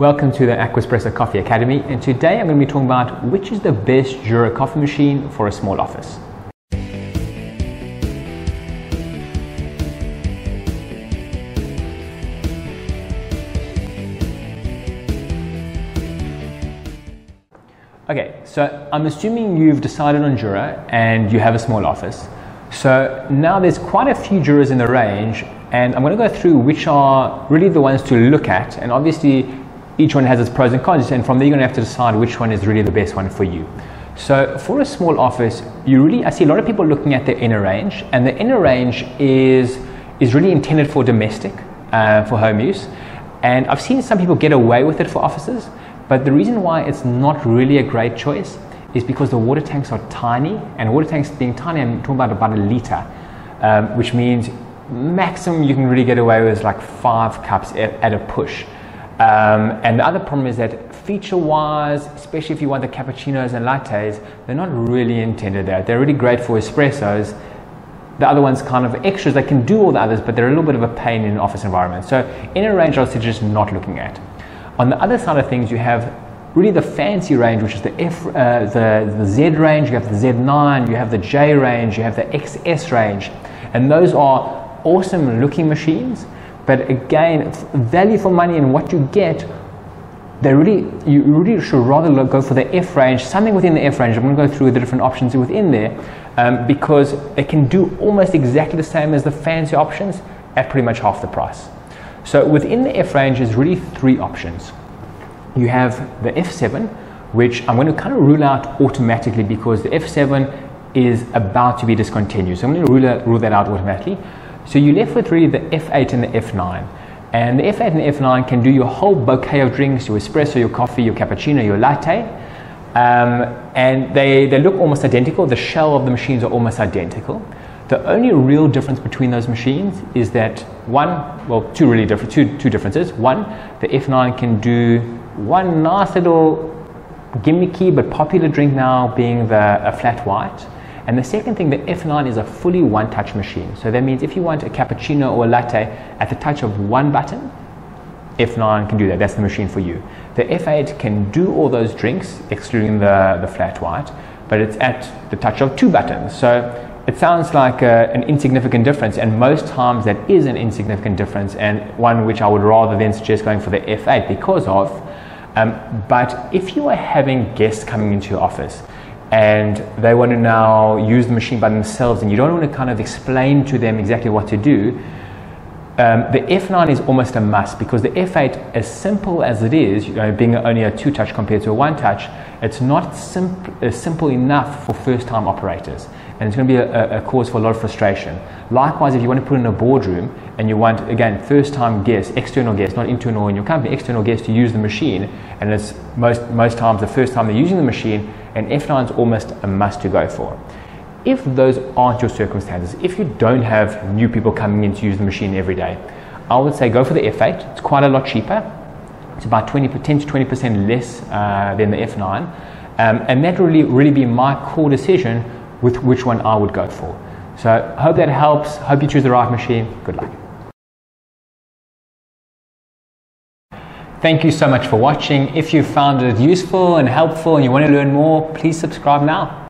Welcome to the Aquaspresso Coffee Academy and today I'm going to be talking about which is the best Jura coffee machine for a small office. Okay, so I'm assuming you've decided on Jura and you have a small office. So now there's quite a few Juras in the range and I'm going to go through which are really the ones to look at and obviously each one has its pros and cons and from there you're going to have to decide which one is really the best one for you. So for a small office, you really I see a lot of people looking at the ENA range and the ENA range is is really intended for domestic, uh, for home use. And I've seen some people get away with it for offices, but the reason why it's not really a great choice is because the water tanks are tiny, and water tanks being tiny, I'm talking about about a liter, um, which means maximum you can really get away with is like five cups at, at a push. Um, and the other problem is that feature-wise, especially if you want the cappuccinos and lattes, they're not really intended there. They're really great for espressos. The other ones kind of extras. They can do all the others, but they're a little bit of a pain in an office environment. So ENA range, I would suggest not looking at. On the other side of things, you have really the fancy range, which is the F, uh, the, the Z range, you have the Z9, you have the J range, you have the XS range, and those are awesome looking machines. But again, value for money and what you get, they really you really should rather look, go for the F range, something within the F range. I'm going to go through the different options within there um, because they can do almost exactly the same as the fancy options at pretty much half the price. So within the F range is really three options. You have the F7, which I'm going to kind of rule out automatically because the F7 is about to be discontinued. So I'm going to rule rule that out automatically. So you're left with really the F8 and the F9. And the F8 and F9 can do your whole bouquet of drinks, your espresso, your coffee, your cappuccino, your latte. Um, and they, they look almost identical. The shell of the machines are almost identical. The only real difference between those machines is that one, well, two really different, two, two differences. One, the F9 can do one nice little gimmicky but popular drink now being the a flat white. And the second thing, the F9 is a fully one-touch machine. So that means if you want a cappuccino or a latte at the touch of one button, F9 can do that. That's the machine for you. The F8 can do all those drinks, excluding the, the flat white, but it's at the touch of two buttons. So it sounds like a, an insignificant difference, and most times that is an insignificant difference, and one which I would rather then suggest going for the F8 because of. Um, but if you are having guests coming into your office and they want to now use the machine by themselves, and you don't want to kind of explain to them exactly what to do, um, the F9 is almost a must because the F8, as simple as it is, you know, being only a two touch compared to a one touch, it's not simp- uh, simple enough for first time operators. And it's going to be a, a, cause for a lot of frustration. Likewise, if you want to put in a boardroom and you want, again, first time guests, external guests, not internal in your company, external guests to use the machine, and it's most, most times the first time they're using the machine, an F9 is almost a must to go for. If those aren't your circumstances, if you don't have new people coming in to use the machine every day, I would say go for the F8. It's quite a lot cheaper. It's about 20, 10 to 20% less uh, than the F9. Um, and that really, really be my core decision with which one I would go for. So hope that helps. Hope you choose the right machine. Good luck. Thank you so much for watching. If you found it useful and helpful and you want to learn more, please subscribe now.